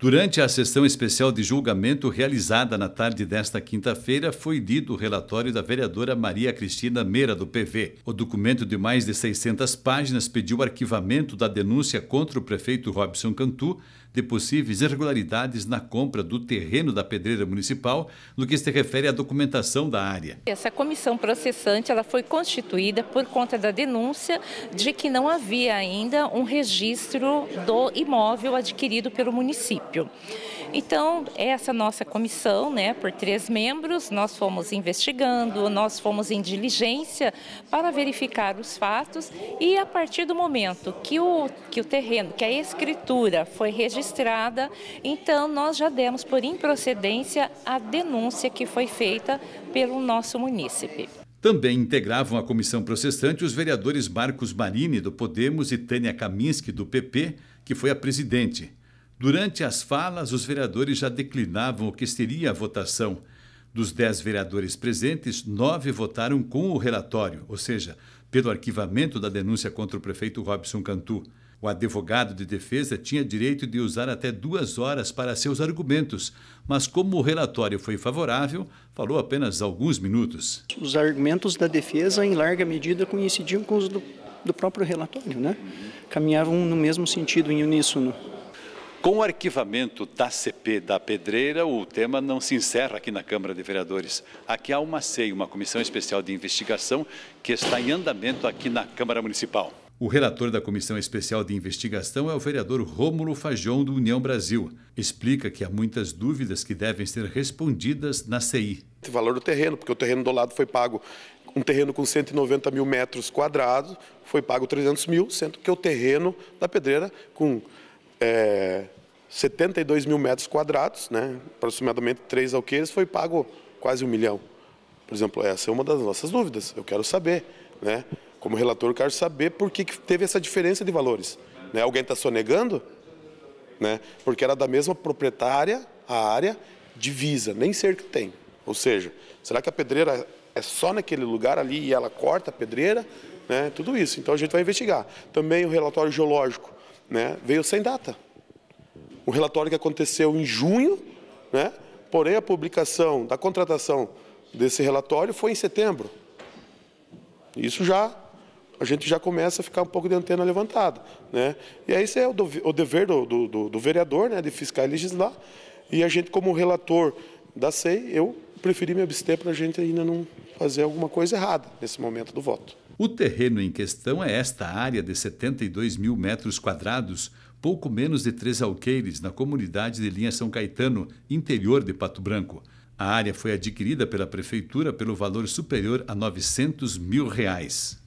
Durante a sessão especial de julgamento realizada na tarde desta quinta-feira, foi lido o relatório da vereadora Maria Cristina Meira, do PV. O documento de mais de 600 páginas pediu arquivamento da denúncia contra o prefeito Robson Cantu de possíveis irregularidades na compra do terreno da pedreira municipal no que se refere à documentação da área. Essa comissão processante ela foi constituída por conta da denúncia de que não havia ainda um registro do imóvel adquirido pelo município município. Então, essa nossa comissão, né, por três membros, nós fomos investigando, nós fomos em diligência para verificar os fatos e a partir do momento que o, que o terreno, que a escritura foi registrada, então nós já demos por improcedência a denúncia que foi feita pelo nosso munícipe. Também integravam a comissão processante os vereadores Marcos Marini, do Podemos, e Tânia Kaminski, do PP, que foi a presidente. Durante as falas, os vereadores já declinavam o que seria a votação. Dos dez vereadores presentes, nove votaram com o relatório, ou seja, pelo arquivamento da denúncia contra o prefeito Robson Cantu. O advogado de defesa tinha direito de usar até duas horas para seus argumentos, mas como o relatório foi favorável, falou apenas alguns minutos. Os argumentos da defesa, em larga medida, coincidiam com os do, do próprio relatório, né? Caminhavam no mesmo sentido, em uníssono. Com o arquivamento da CP da Pedreira, o tema não se encerra aqui na Câmara de Vereadores. Aqui há uma CEI, uma Comissão Especial de Investigação, que está em andamento aqui na Câmara Municipal. O relator da Comissão Especial de Investigação é o vereador Rômulo Fajon, do União Brasil. Explica que há muitas dúvidas que devem ser respondidas na CI. O valor do terreno, porque o terreno do lado foi pago, um terreno com 190 mil metros quadrados, foi pago 300 mil, sendo que o terreno da pedreira com é, 72 mil metros quadrados, né, aproximadamente três alqueires, foi pago quase um milhão. Por exemplo, essa é uma das nossas dúvidas. Eu quero saber, né, como relator, eu quero saber por que, que teve essa diferença de valores. Né? Alguém está sonegando? Né? Porque era da mesma proprietária a área divisa, nem cerca tem. Ou seja, será que a pedreira é só naquele lugar ali e ela corta a pedreira? Né? Tudo isso. Então a gente vai investigar. Também o relatório geológico né, veio sem data. Um relatório que aconteceu em junho, né, porém a publicação da contratação desse relatório foi em setembro. Isso já a gente já começa a ficar um pouco de antena levantada. Né? E aí isso é o, o dever do, do, do, vereador, né, de fiscal e legislar. E a gente, como relator da SEI, eu preferi me abster para a gente ainda não fazer alguma coisa errada nesse momento do voto. O terreno em questão é esta área de 72 mil metros quadrados, pouco menos de três alqueires, na comunidade de Linha São Caetano, interior de Pato Branco. A área foi adquirida pela prefeitura pelo valor superior a 900 mil reais.